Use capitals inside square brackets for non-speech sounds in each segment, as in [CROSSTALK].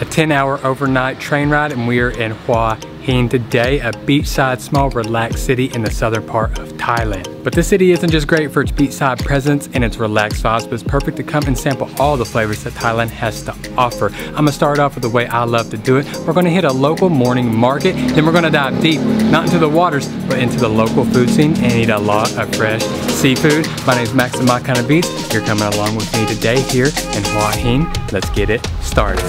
a 10 hour overnight train ride and we are in Hua Hin today, a beachside small relaxed city in the southern part of Thailand. But this city isn't just great for its beachside presence and its relaxed vibes, but it's perfect to come and sample all the flavors that Thailand has to offer. I'm gonna start off with the way I love to do it. We're gonna hit a local morning market, then we're gonna dive deep, not into the waters, but into the local food scene and eat a lot of fresh seafood. My name is Max and My Kind of Eats. You're coming along with me today here in Hua Hin. Let's get it started.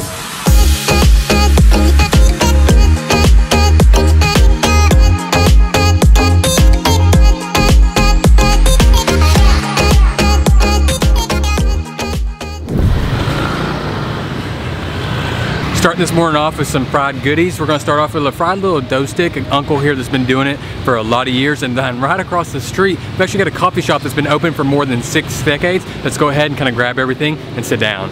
This morning off with some fried goodies. We're gonna start off with a fried little dough stick. An uncle here that's been doing it for a lot of years. And then right across the street, we've actually got a coffee shop that's been open for more than six decades. Let's go ahead and kind of grab everything and sit down.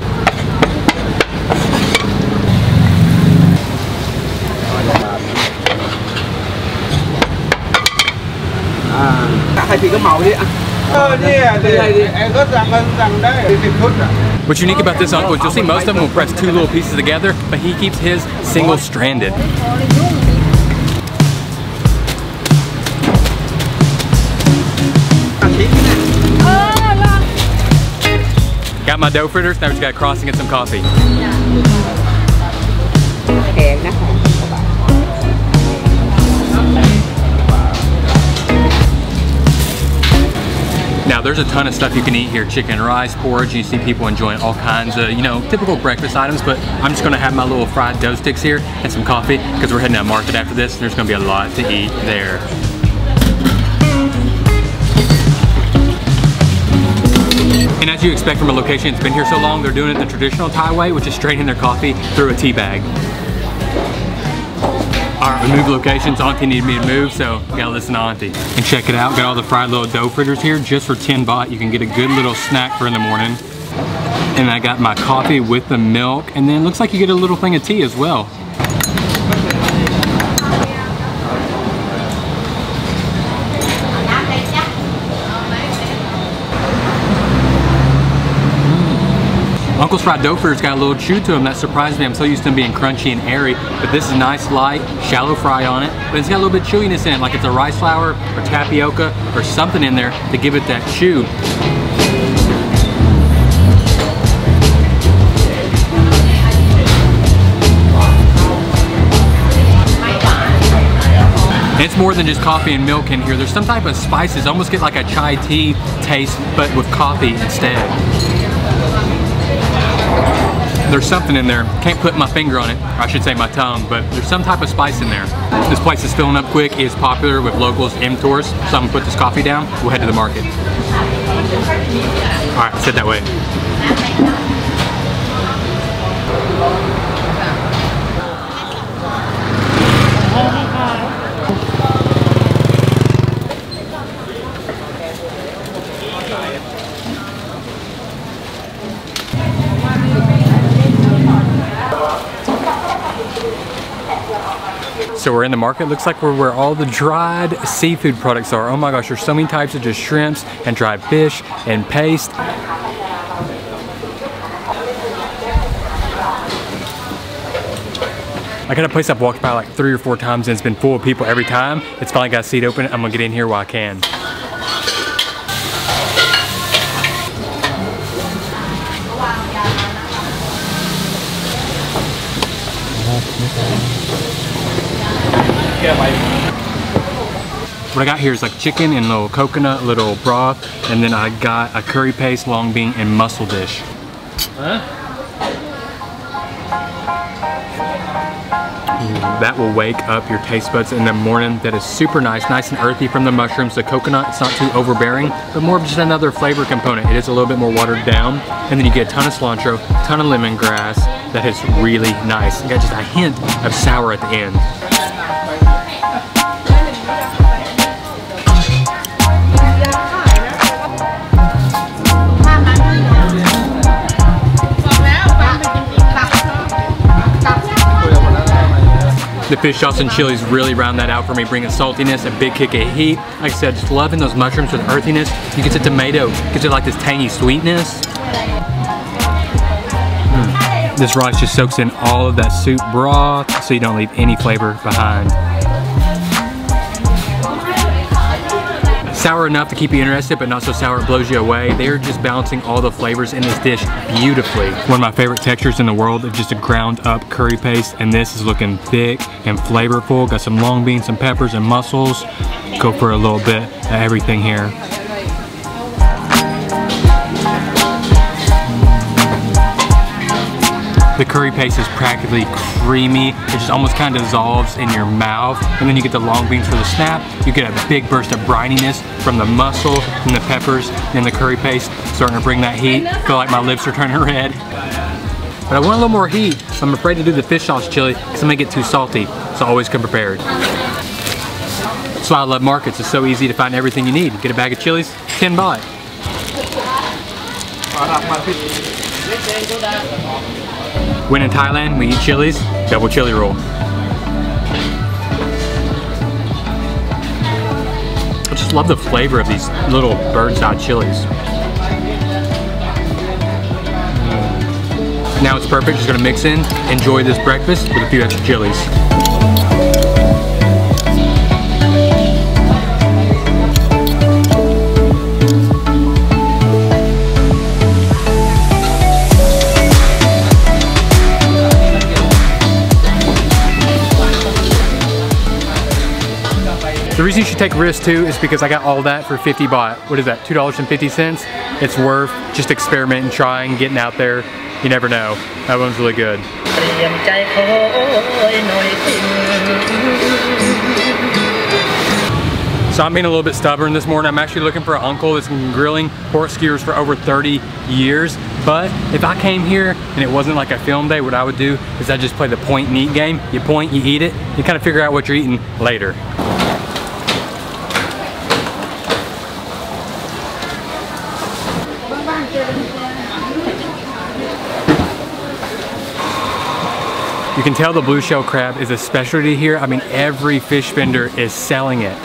Ờ, đi à, thì em có rằng ơn rằng đấy, thì phút rồi. What's unique about this uncle is you'll see most of them will press two little pieces together, but he keeps his single stranded. Got my dough fritters, now we just got to cross and get some coffee. Now there's a ton of stuff you can eat here. Chicken, rice, porridge. You see people enjoying all kinds of, you know, typical breakfast items, but I'm just gonna have my little fried dough sticks here and some coffee because we're heading to market after this and there's gonna be a lot to eat there. And as you expect from a location that's been here so long, they're doing it the traditional Thai way, which is straining their coffee through a tea bag. We moved locations. Auntie needed me to move, so gotta listen to Auntie. And check it out, got all the fried little dough fritters here just for 10 baht. You can get a good little snack for in the morning. And I got my coffee with the milk, and then looks like you get a little thing of tea as well. Uncle's fried fritters got a little chew to them that surprised me. I'm so used to them being crunchy and airy, but this is nice, light, shallow fry on it, but it's got a little bit of chewiness in it, like it's a rice flour or tapioca or something in there to give it that chew. It's more than just coffee and milk in here. There's some type of spices, almost get like a chai tea taste, but with coffee instead. There's something in there. Can't put my finger on it. I should say my tongue, but there's some type of spice in there. This place is filling up quick. It is popular with locals and tourists. So I'm gonna put this coffee down. We'll head to the market. All right, sit that way. So we're in the market. Looks like we're where all the dried seafood products are. Oh my gosh, there's so many types of just shrimps and dried fish and paste. I got a place I've walked by like three or four times and it's been full of people every time. It's finally got a seat open. I'm gonna get in here while I can. What I got here is like chicken and little coconut, little broth, and then I got a curry paste, long bean, and mussel dish. Huh? That will wake up your taste buds in the morning. That is super nice, nice and earthy from the mushrooms. The coconut, it's not too overbearing, but more of just another flavor component. It is a little bit more watered down. And then you get a ton of cilantro, ton of lemongrass. That is really nice. You got just a hint of sour at the end. The fish sauce and chilies really round that out for me, bring a saltiness, a big kick of heat. Like I said, just loving those mushrooms with earthiness. You get the tomato, gives it like this tangy sweetness. Mm. This rice just soaks in all of that soup broth so you don't leave any flavor behind. Sour enough to keep you interested, but not so sour it blows you away. They're just balancing all the flavors in this dish beautifully. One of my favorite textures in the world is just a ground up curry paste, and this is looking thick and flavorful. Got some long beans, some peppers, and mussels. Go for a little bit of everything here. The curry paste is practically creamy. It just almost kind of dissolves in your mouth. And then you get the long beans for the snap. You get a big burst of brininess from the mussel and the peppers and the curry paste. Starting to bring that heat. Feel like my lips are turning red. But I want a little more heat, so I'm afraid to do the fish sauce chili because I'm gonna get too salty. So always come prepared. That's why I love markets. It's so easy to find everything you need. Get a bag of chilies, 10 baht. When in Thailand, we eat chilies, double chili roll. I just love the flavor of these little bird's eye chilies. Mm. Now it's perfect, just gonna mix in, enjoy this breakfast with a few extra chilies. The reason you should take risks too is because I got all that for 50 baht. What is that, $2.50? It's worth just experimenting, trying, getting out there. You never know. That one's really good. So I'm being a little bit stubborn this morning. I'm actually looking for an uncle that's been grilling pork skewers for over 30 years. But if I came here and it wasn't like a film day, what I would do is I'd just play the point and eat game. You point, you eat it, you kind of figure out what you're eating later. You can tell the blue shell crab is a specialty here. I mean, every fish vendor is selling it.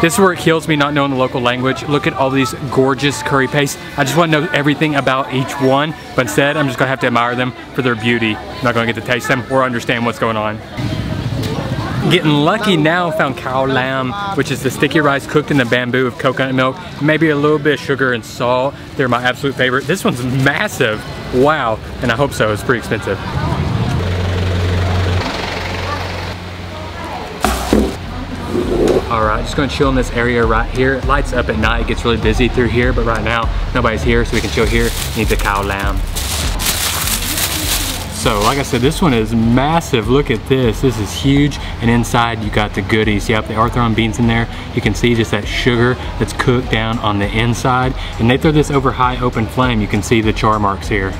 This is where it kills me not knowing the local language. Look at all these gorgeous curry pastes. I just want to know everything about each one, but instead I'm just gonna have to admire them for their beauty. I'm not gonna get to taste them or understand what's going on. Getting lucky now found khao lam, which is the sticky rice cooked in the bamboo of coconut milk, maybe a little bit of sugar and salt. They're my absolute favorite. This one's massive. Wow, and I hope so, it's pretty expensive. All right, just gonna chill in this area right here. It lights up at night, it gets really busy through here, but right now, nobody's here, so we can chill here eat the khao lam. So, like I said, this one is massive. Look at this, this is huge. And inside you got the goodies. Yep, they are throwing beans in there. You can see just that sugar that's cooked down on the inside. And they throw this over high open flame. You can see the char marks here.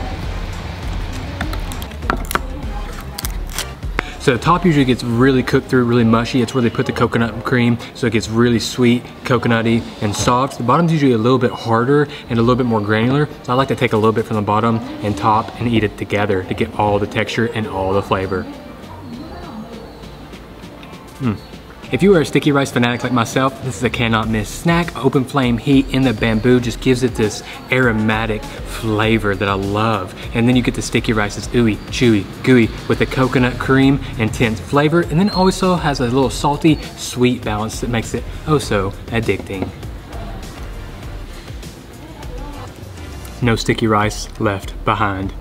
So the top usually gets really cooked through, really mushy. It's where they put the coconut cream, so it gets really sweet, coconutty, and soft. The bottom's usually a little bit harder and a little bit more granular. So I like to take a little bit from the bottom and top and eat it together to get all the texture and all the flavor. Mm. If you are a sticky rice fanatic like myself, this is a cannot miss snack. Open flame heat in the bamboo just gives it this aromatic flavor that I love. And then you get the sticky rice that's ooey, chewy, gooey with the coconut cream, intense flavor, and then also has a little salty, sweet balance that makes it oh so addicting. No sticky rice left behind.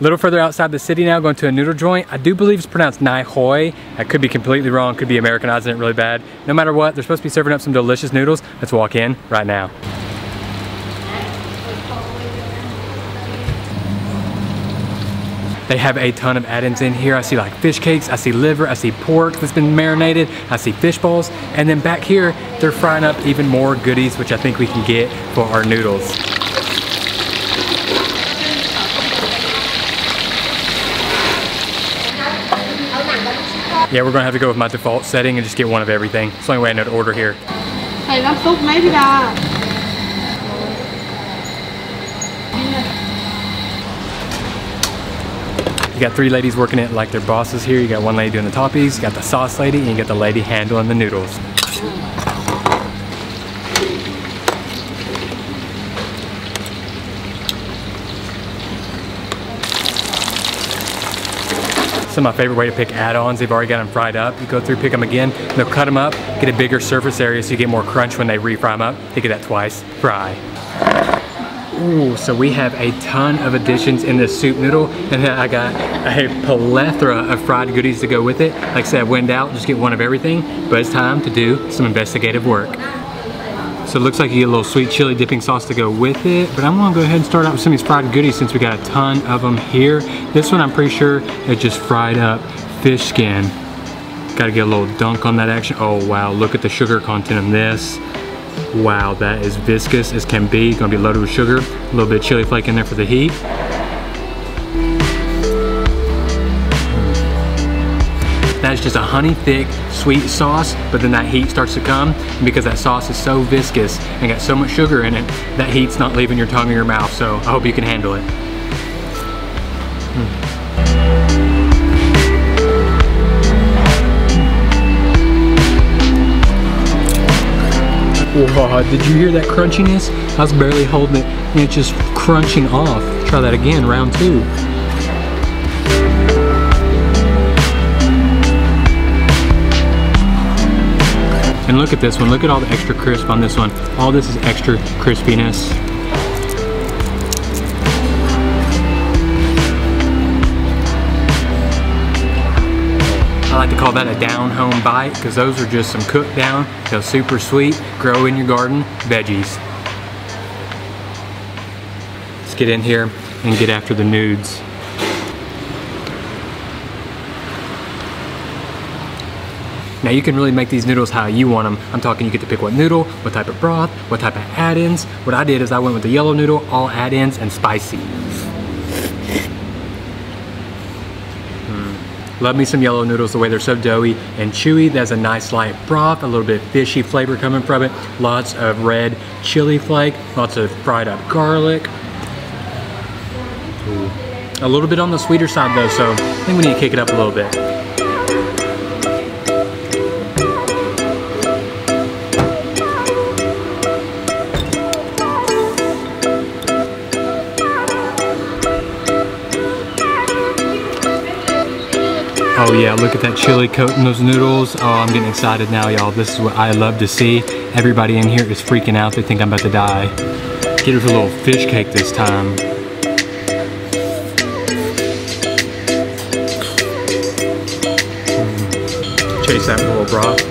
A little further outside the city now, going to a noodle joint. I do believe it's pronounced Nai Hoi. I could be completely wrong, could be Americanizing it really bad. No matter what, they're supposed to be serving up some delicious noodles. Let's walk in right now. They have a ton of add-ins in here. I see like fish cakes, I see liver, I see pork that's been marinated, I see fish balls, and then back here, they're frying up even more goodies, which I think we can get for our noodles. Yeah, we're gonna have to go with my default setting and just get one of everything. It's the only way I know to order here. Hey, that's so maybe that. You got three ladies working it like their bosses here. You got one lady doing the toppies, you got the sauce lady, and you got the lady handling the noodles. Of my favorite way to pick add-ons. They've already got them fried up. You go through, pick them again, they'll cut them up, get a bigger surface area so you get more crunch when they refry them up. You get that twice, fry. Ooh, so we have a ton of additions in this soup noodle, and then I got a plethora of fried goodies to go with it. Like I said, I went out, just get one of everything, but it's time to do some investigative work. So it looks like you get a little sweet chili dipping sauce to go with it, but I'm gonna go ahead and start out with some of these fried goodies since we got a ton of them here. This one I'm pretty sure is just fried up fish skin. Gotta get a little dunk on that action. Oh wow, look at the sugar content in this. Wow, that is viscous as can be. Gonna be loaded with sugar. A little bit of chili flake in there for the heat. That's just a honey thick sweet sauce, but then that heat starts to come. And because that sauce is so viscous and got so much sugar in it, that heat's not leaving your tongue or your mouth. So I hope you can handle it. Mm. Whoa, did you hear that crunchiness? I was barely holding it and it's just crunching off. Try that again, round two. And look at this one, look at all the extra crisp on this one. All this is extra crispiness. I like to call that a down home bite because those are just some cooked down, super sweet, grow in your garden veggies. Let's get in here and get after the nudes. Now you can really make these noodles how you want them. I'm talking you get to pick what noodle, what type of broth, what type of add-ins. What I did is I went with the yellow noodle, all add-ins and spicy. Mm. Love me some yellow noodles the way they're so doughy and chewy. There's a nice light broth, a little bit fishy flavor coming from it. Lots of red chili flake, lots of fried up garlic. Ooh. A little bit on the sweeter side though, so I think we need to kick it up a little bit. Oh yeah, look at that chili coating those noodles. Oh, I'm getting excited now, y'all. This is what I love to see. Everybody in here is freaking out. They think I'm about to die. Get her a little fish cake this time. Chase that little broth.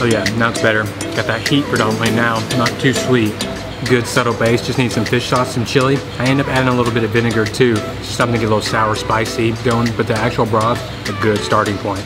Oh yeah, now it's better. Got that heat predominantly now, not too sweet good subtle base. Just need some fish sauce, some chili. I end up adding a little bit of vinegar too. Just something to get a little sour, spicy going, but the actual broth, a good starting point.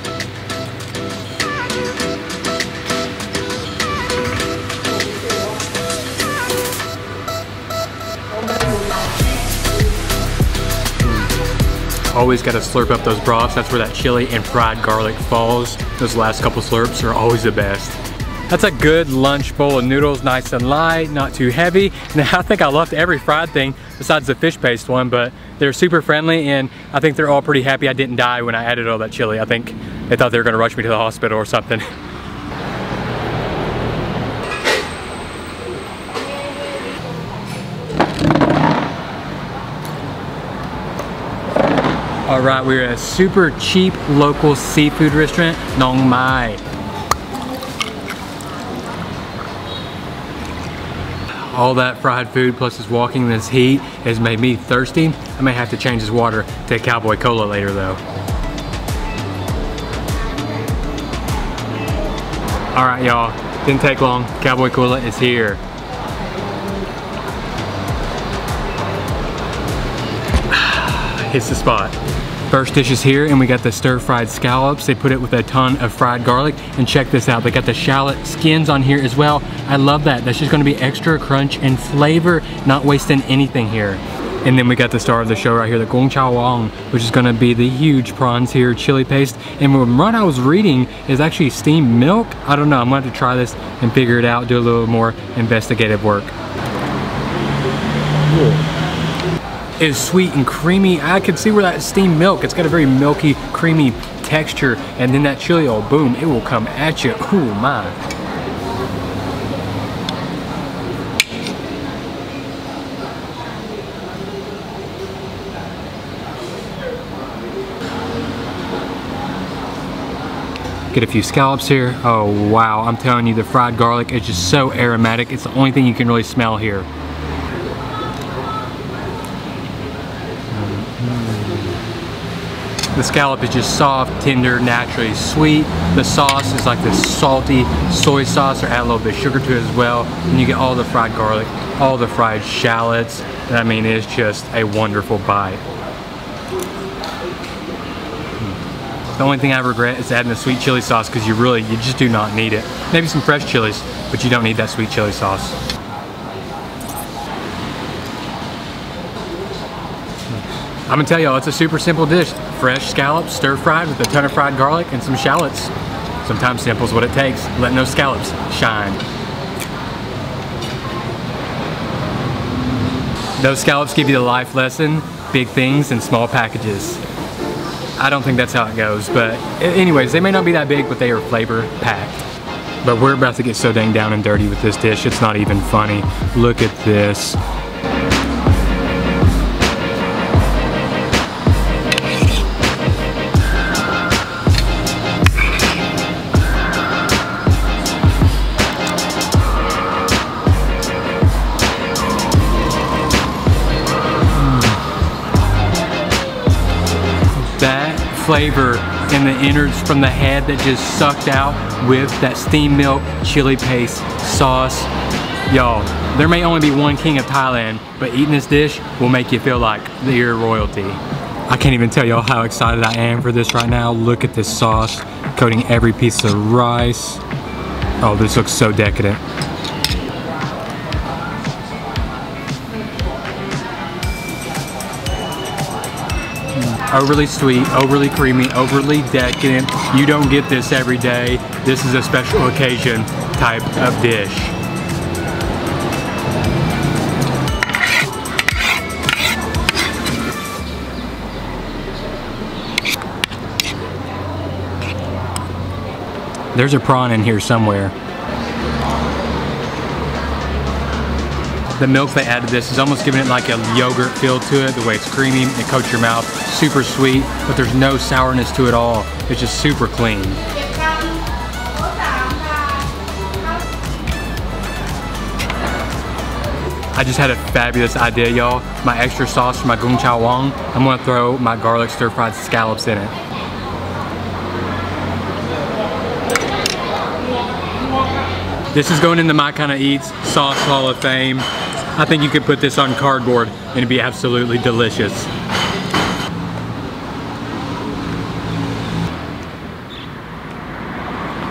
Hmm. Always got to slurp up those broths. That's where that chili and fried garlic falls. Those last couple slurps are always the best. That's a good lunch bowl of noodles, nice and light, not too heavy. [LAUGHS] Now I think I left every fried thing besides the fish paste one, but they're super friendly and I think they're all pretty happy I didn't die when I added all that chili. I think they thought they were gonna rush me to the hospital or something. [LAUGHS] All right, we're at a super cheap local seafood restaurant, Nong Mai. All that fried food plus just walking in this heat has made me thirsty. I may have to change this water to Cowboy Cola later though. All right, y'all, didn't take long. Cowboy Cola is here. [SIGHS] Hits the spot. First dish is here and we got the stir fried scallops. They put it with a ton of fried garlic and check this out. They got the shallot skins on here as well. I love that. That's just gonna be extra crunch and flavor, not wasting anything here. And then we got the star of the show right here, the Gong Chao Wong, which is gonna be the huge prawns here, chili paste. And what I was reading is actually steamed milk. I don't know, I'm gonna have to try this and figure it out, do a little more investigative work. Is sweet and creamy. I can see where that steamed milk, it's got a very milky, creamy texture. And then that chili oil, boom, it will come at you. [LAUGHS] Ooh, my. Get a few scallops here. Oh wow, I'm telling you the fried garlic is just so aromatic. It's the only thing you can really smell here. The scallop is just soft, tender, naturally sweet. The sauce is like this salty soy sauce or add a little bit of sugar to it as well. And you get all the fried garlic, all the fried shallots. And I mean, it's just a wonderful bite. Hmm. The only thing I regret is adding the sweet chili sauce because you really, you just do not need it. Maybe some fresh chilies, but you don't need that sweet chili sauce. I'm gonna tell y'all, it's a super simple dish. Fresh scallops, stir fried with a ton of fried garlic and some shallots. Sometimes simple is what it takes. Letting those scallops shine. Those scallops give you the life lesson, big things in small packages. I don't think that's how it goes, but anyways, they may not be that big, but they are flavor packed. But we're about to get so dang down and dirty with this dish, it's not even funny. Look at this. Flavor and the innards from the head that just sucked out with that steamed milk chili paste sauce. Y'all, there may only be one king of Thailand, but eating this dish will make you feel like you're royalty. I can't even tell y'all how excited I am for this right now. Look at this sauce coating every piece of rice. Oh, this looks so decadent. Overly sweet, overly creamy, overly decadent. You don't get this every day. This is a special occasion type of dish. There's a prawn in here somewhere. The milk they added to this is almost giving it like a yogurt feel to it, the way it's creamy, it coats your mouth, super sweet, but there's no sourness to it all. It's just super clean. I just had a fabulous idea, y'all. My extra sauce for my gung chao wang, I'm gonna throw my garlic stir fried scallops in it. This is going into my kind of eats sauce hall of fame. I think you could put this on cardboard and it'd be absolutely delicious.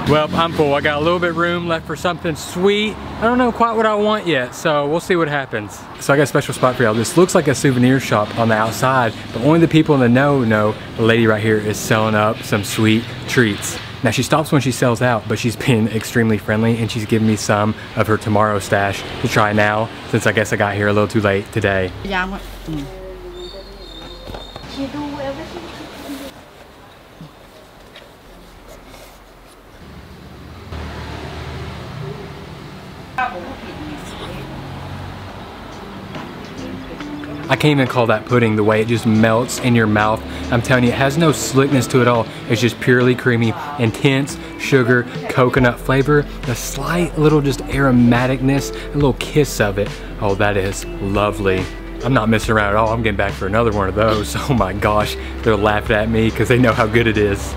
Well, I'm full. I got a little bit room left for something sweet. I don't know quite what I want yet, so we'll see what happens. So I got a special spot for y'all. This looks like a souvenir shop on the outside, but only the people in the know know the lady right here is selling up some sweet treats. Now she stops when she sells out, but she's been [LAUGHS] extremely friendly and she's given me some of her tomorrow stash to try now, since I guess I got here a little too late today. Yeah, mm. I can't even call that pudding the way it just melts in your mouth. I'm telling you, it has no slickness to it all. It's just purely creamy, intense sugar, coconut flavor, a slight little just aromaticness, a little kiss of it. Oh, that is lovely. I'm not messing around at all. I'm getting back for another one of those. [LAUGHS] Oh my gosh, they're laughing at me because they know how good it is.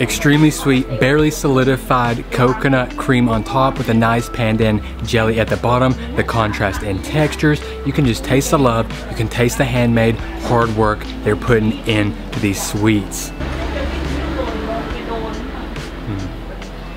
Extremely sweet, barely solidified coconut cream on top with a nice pandan jelly at the bottom. The contrast in textures, you can just taste the love. You can taste the handmade hard work they're putting into these sweets.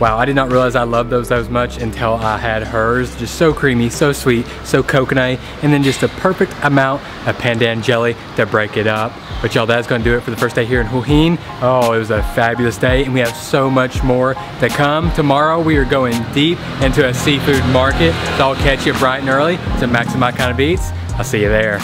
Wow, I did not realize I loved those as much until I had hers. Just so creamy, so sweet, so coconut, and then just a perfect amount of pandan jelly to break it up. But y'all, that's gonna do it for the first day here in Hua. Oh, it was a fabulous day, and we have so much more to come. Tomorrow, we are going deep into a seafood market, so I'll catch you bright and early to Maximize Kind of Beats. I'll see you there.